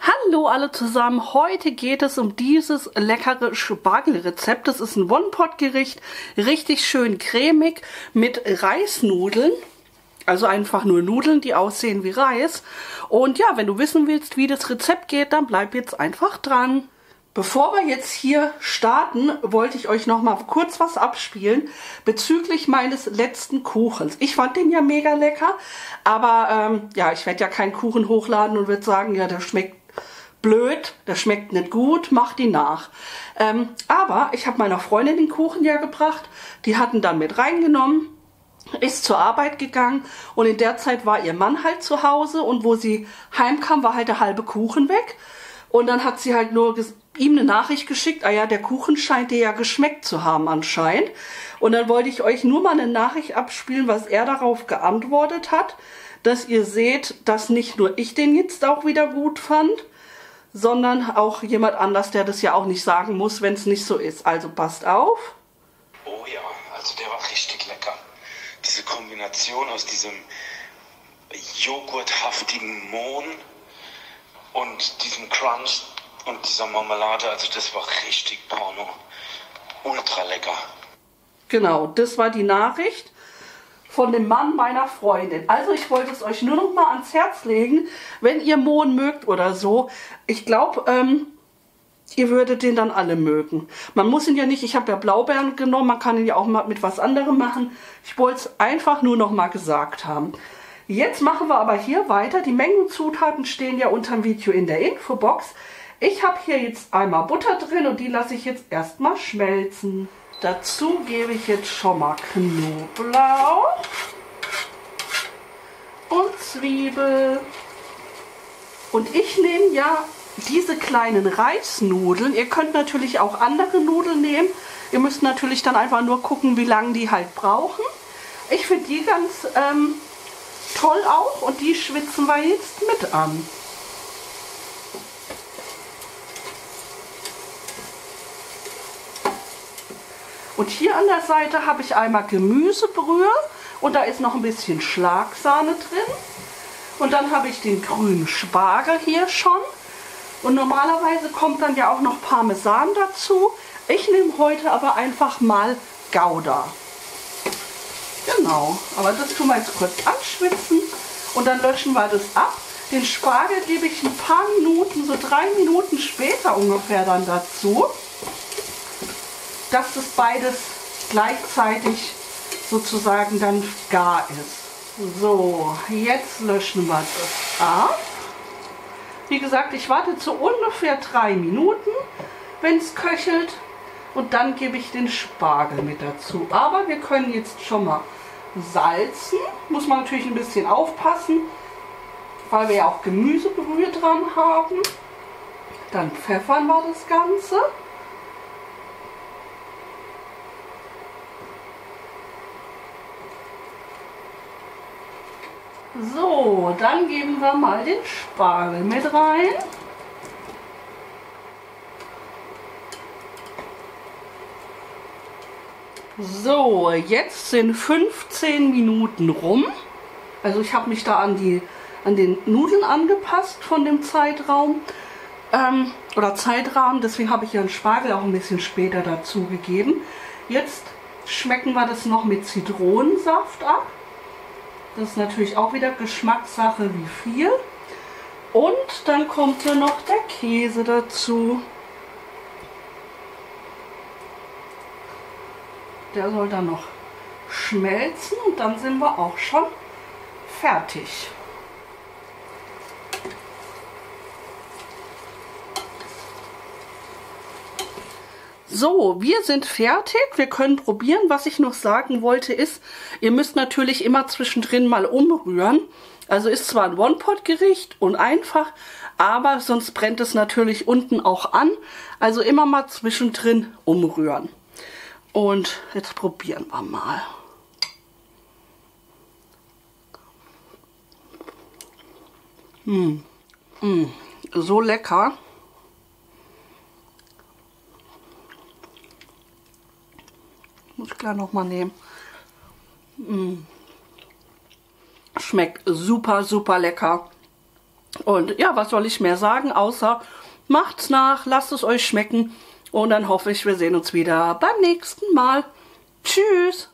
Hallo alle zusammen, heute geht es um dieses leckere Spargelrezept. Das ist ein One-Pot-Gericht, richtig schön cremig mit Reisnudeln. Also einfach nur Nudeln, die aussehen wie Reis. Und ja, wenn du wissen willst, wie das Rezept geht, dann bleib jetzt einfach dran. Bevor wir jetzt hier starten, wollte ich euch noch mal kurz was abspielen bezüglich meines letzten Kuchens. Ich fand den ja mega lecker, aber ähm, ja, ich werde ja keinen Kuchen hochladen und würde sagen, ja, der schmeckt blöd, der schmeckt nicht gut, macht ihn nach. Ähm, aber ich habe meiner Freundin den Kuchen ja gebracht, die hatten dann mit reingenommen, ist zur Arbeit gegangen und in der Zeit war ihr Mann halt zu Hause und wo sie heimkam, war halt der halbe Kuchen weg. Und dann hat sie halt nur ihm eine Nachricht geschickt, ah ja, der Kuchen scheint dir ja geschmeckt zu haben anscheinend. Und dann wollte ich euch nur mal eine Nachricht abspielen, was er darauf geantwortet hat, dass ihr seht, dass nicht nur ich den jetzt auch wieder gut fand, sondern auch jemand anders, der das ja auch nicht sagen muss, wenn es nicht so ist. Also passt auf. Oh ja, also der war richtig lecker. Diese Kombination aus diesem joghurthaftigen Mohn und diesem Crunch und dieser Marmelade, also das war richtig Porno. Ultra lecker. Genau, das war die Nachricht von dem Mann meiner Freundin. Also ich wollte es euch nur noch mal ans Herz legen, wenn ihr Mohn mögt oder so. Ich glaube, ähm, ihr würdet den dann alle mögen. Man muss ihn ja nicht, ich habe ja Blaubeeren genommen, man kann ihn ja auch mal mit was anderem machen. Ich wollte es einfach nur noch mal gesagt haben. Jetzt machen wir aber hier weiter. Die Mengenzutaten stehen ja unter dem Video in der Infobox. Ich habe hier jetzt einmal Butter drin und die lasse ich jetzt erstmal schmelzen. Dazu gebe ich jetzt schon mal Knoblauch und Zwiebel. Und ich nehme ja diese kleinen Reisnudeln. Ihr könnt natürlich auch andere Nudeln nehmen. Ihr müsst natürlich dann einfach nur gucken, wie lange die halt brauchen. Ich finde die ganz ähm, toll auch und die schwitzen wir jetzt mit an. Und hier an der Seite habe ich einmal Gemüsebrühe und da ist noch ein bisschen Schlagsahne drin. Und dann habe ich den grünen Spargel hier schon. Und normalerweise kommt dann ja auch noch Parmesan dazu. Ich nehme heute aber einfach mal Gouda. Genau, aber das tun wir jetzt kurz anschwitzen und dann löschen wir das ab. Den Spargel gebe ich ein paar Minuten, so drei Minuten später ungefähr dann dazu dass das beides gleichzeitig sozusagen dann gar ist. So, jetzt löschen wir das ab. Wie gesagt, ich warte zu ungefähr drei Minuten, wenn es köchelt. Und dann gebe ich den Spargel mit dazu. Aber wir können jetzt schon mal salzen. Muss man natürlich ein bisschen aufpassen, weil wir ja auch Gemüsebrühe dran haben. Dann pfeffern wir das Ganze. So, dann geben wir mal den Spargel mit rein. So, jetzt sind 15 Minuten rum. Also ich habe mich da an, die, an den Nudeln angepasst von dem Zeitraum. Ähm, oder Zeitrahmen, deswegen habe ich ja den Spargel auch ein bisschen später dazu gegeben. Jetzt schmecken wir das noch mit Zitronensaft ab. Das ist natürlich auch wieder Geschmackssache, wie viel. Und dann kommt hier noch der Käse dazu. Der soll dann noch schmelzen und dann sind wir auch schon fertig. So, wir sind fertig. Wir können probieren. Was ich noch sagen wollte ist, ihr müsst natürlich immer zwischendrin mal umrühren. Also ist zwar ein One-Pot-Gericht und einfach, aber sonst brennt es natürlich unten auch an. Also immer mal zwischendrin umrühren. Und jetzt probieren wir mal. Mmh. Mmh. So lecker. Muss ich gleich nochmal nehmen. Mm. Schmeckt super, super lecker. Und ja, was soll ich mehr sagen, außer macht's nach, lasst es euch schmecken und dann hoffe ich, wir sehen uns wieder beim nächsten Mal. Tschüss!